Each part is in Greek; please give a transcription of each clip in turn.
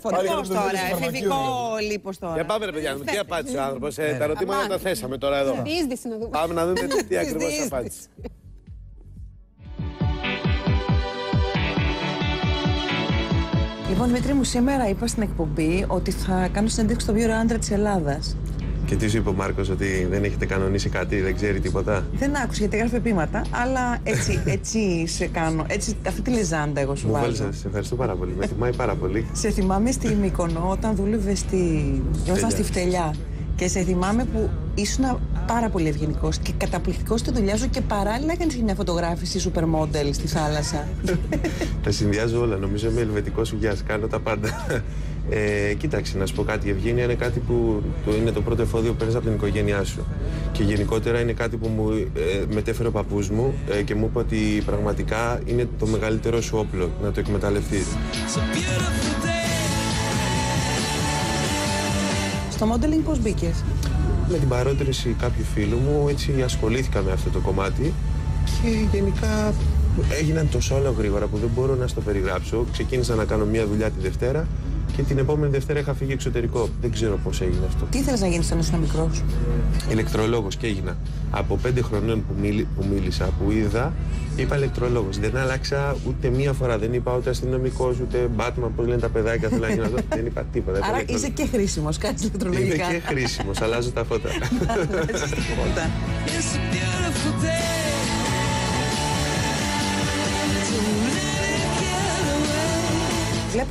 Φωτικός τώρα, εφηβικό λίπος τώρα. Για πάμε ρε παιδιά, τι απάντησε ο άνθρωπος. Ε, τα ερωτήματα τα θέσαμε τώρα εδώ. Διείσδυση να δούμε. Πάμε να δούμε τι ακριβώς Διείσδυση. απάντησε. Λοιπόν, Δημήτρη μου, σήμερα είπα στην εκπομπή ότι θα κάνω συνέντευξη στο Βιόρο Άντρα της Ελλάδας. Και τι σου είπε ο Μάρκος ότι δεν έχετε κανονίσει κάτι, δεν ξέρει τίποτα; Δεν άκουσα γιατί γράφει επίματα, αλλά έτσι, έτσι σε κάνω. Έτσι, αυτή τη λεζάντα εγώ σου Μου βάζω. βάλεις, σε ευχαριστώ πάρα πολύ. Με τιμάει πάρα πολύ. Σε θυμάμαι στη Μύκονο όταν δούλευε στη. Ήμασταν στη φτελιά. Και σε θυμάμαι που ήσουν πάρα πολύ ευγενικός και καταπληκτικός στη δουλειά σου και παράλληλα έκανες μια φωτογράφηση σούπερ μόντελ στη θάλασσα. Τα συνδυάζω όλα. Νομίζω είμαι ελβετικός ουγιά. Κάνω τα πάντα. Ε, κοίταξε, να σου πω κάτι. Η ευγένεια είναι κάτι που το, είναι το πρώτο εφόδιο που παίρνεις από την οικογένειά σου. Και γενικότερα είναι κάτι που μου ε, μετέφερε ο παππούς μου ε, και μου είπε ότι πραγματικά είναι το μεγαλύτερο σου όπλο να το εκμεταλλευτείς. Στο μόντελινγκ πώς μπήκες; Με την παρότριση κάποιου φίλου μου έτσι ασχολήθηκα με αυτό το κομμάτι και γενικά έγιναν τόσο όλα γρήγορα που δεν μπορώ να στο περιγράψω. Ξεκίνησα να κάνω μια δουλειά τη Δευτέρα και την επόμενη Δευτέρα είχα φύγει εξωτερικό. Δεν ξέρω πώς έγινε αυτό. Τι ήθελε να γίνεις όταν ήσουν μικρός; Ηλεκτρολόγος και έγινα. Από πέντε χρονών που, μίλη- που μίλησα, που είδα, είπα ηλεκτρολόγος. Δεν άλλαξα ούτε μία φορά. Δεν είπα ούτε αστυνομικός, ούτε Batman, πώς λένε τα παιδάκια, θέλω να γίνω αυτό. Δεν είπα τίποτα. Είπα Άρα ηλεκτρολόγος. είσαι και χρήσιμος, κάτι Είμαι ηλεκτρολογικά. και χρήσιμος, αλλάζω τα φώτα.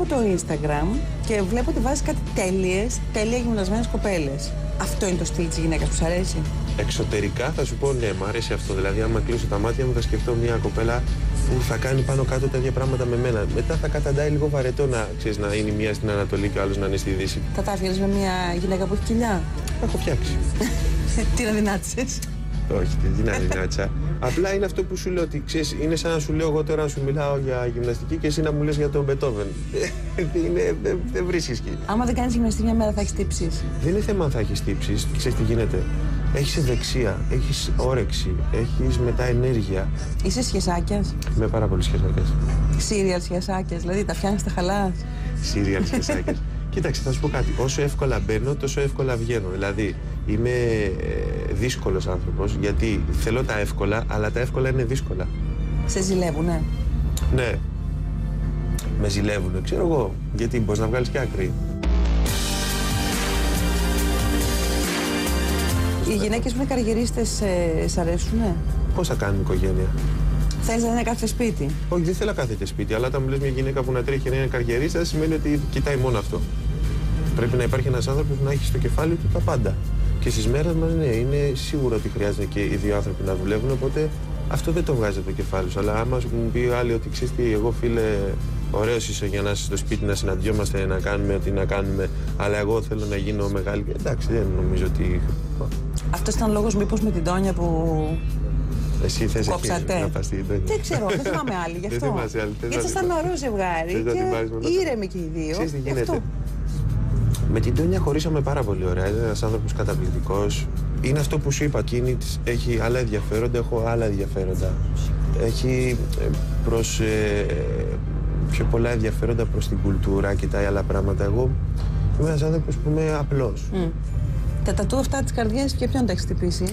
Βλέπω το Instagram και βλέπω ότι βάζεις κάτι τέλειες, τέλεια γυμνασμένες κοπέλες. Αυτό είναι το στυλ της γυναίκας που σου αρέσει; Εξωτερικά θα σου πω ναι, μου αρέσει αυτό. Δηλαδή, άμα κλείσω τα μάτια μου, θα σκεφτώ μια κοπέλα που θα κάνει πάνω κάτω τα ίδια πράγματα με μένα. Μετά θα καταντάει λίγο βαρετό να, ξέρεις, να είναι η μία στην Ανατολή και ο άλλος να είναι στη Δύση. Θα τα έφυγε με μια γυναίκα που έχει κοιλιά; Τα έχω φτιάξει. Τι να δυνάτησε. Όχι, τι να δυνάτσα. Απλά είναι αυτό που σου λέω ότι ξέρεις, είναι σαν να σου λέω εγώ τώρα να σου μιλάω για γυμναστική και εσύ να μου λες για τον Μπετόβεν. είναι, δεν, δεν βρίσκεις εκεί. Άμα δεν κάνεις γυμναστική μια μέρα θα έχεις τύψεις. Δεν είναι θέμα αν θα έχεις τύψεις. Ξέρεις τι γίνεται. Έχεις ευεξία, έχεις όρεξη, έχεις μετά ενέργεια. Είσαι σχεσάκιας; Με πάρα πολλές σχεσάκες. Σύριαλ σχεσάκιας. Δηλαδή τα φτιάχνεις τα χαλάς. Σύριαλ σχεσάκες. Κοίταξε, θα σου πω κάτι. Όσο εύκολα μπαίνω, τόσο εύκολα βγαίνω. Δηλαδή, είμαι ε, δύσκολος άνθρωπος, γιατί θέλω τα εύκολα, αλλά τα εύκολα είναι δύσκολα. Σε ζηλεύουνε; Ναι. Με ζηλεύουν, ξέρω εγώ. Γιατί μπορείς να βγάλεις και άκρη. Οι γυναίκες που είναι καριερίστες ε, σ' αρέσουνε; Πώς θα κάνουν οικογένεια; Θέλει να είναι κάθε σπίτι; Όχι, δεν θέλω να κάθεται σπίτι, αλλά όταν μου λε μια γυναίκα που να τρέχει και να είναι καριερίστας, σημαίνει ότι κοιτάει μόνο αυτό. Πρέπει να υπάρχει ένας άνθρωπος που να έχει στο κεφάλι του τα πάντα. Και στις μέρες μας, ναι, είναι σίγουρο ότι χρειάζεται και οι δύο άνθρωποι να δουλεύουν, οπότε αυτό δεν το βγάζει από το κεφάλι σου. Αλλά άμα σου μου πει άλλοι ότι ξέρεις τι, εγώ φίλε, ωραίος είσαι για να είσαι στο σπίτι, να συναντιόμαστε, να κάνουμε ό,τι να κάνουμε, αλλά εγώ θέλω να γίνω μεγάλη. Εντάξει, δεν νομίζω ότι. Αυτός ήταν λόγος μήπως με την Τόνια που. Εσύ θες Κόψατε. εκεί να πας στην Τόνια. Δεν ξέρω, δεν θυμάμαι άλλη γι' Δεν αυτό. θυμάσαι άλλη, θες να Γιατί την ήσασταν πάρεις. ωραίο ζευγάρι Θες να την πάρεις και μόνο. ήρεμοι και οι δύο. Ξέρεις τι Γι' γίνεται. Αυτό. Με την Τόνια χωρίσαμε πάρα πολύ ωραία. Είναι ένα άνθρωπος καταπληκτικός. Είναι αυτό που σου είπα. Εκείνη της έχει άλλα ενδιαφέροντα, έχω άλλα ενδιαφέροντα. Έχει ε, προς, ε, πιο πολλά ενδιαφέροντα προς την κουλτούρα, κοιτάει άλλα πράγματα. Εγώ είμαι ένας άνθρωπος που είμαι απλός. Μμ. Τα τατού αυτά της καρδιάς και ποιον τα έχεις χτυπήσει;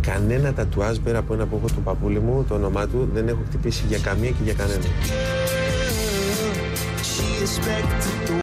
Κανένα τατουάζ πέρα από ένα που έχω του παππούλη μου, το όνομά του, δεν έχω χτυπήσει για καμία και για κανένα.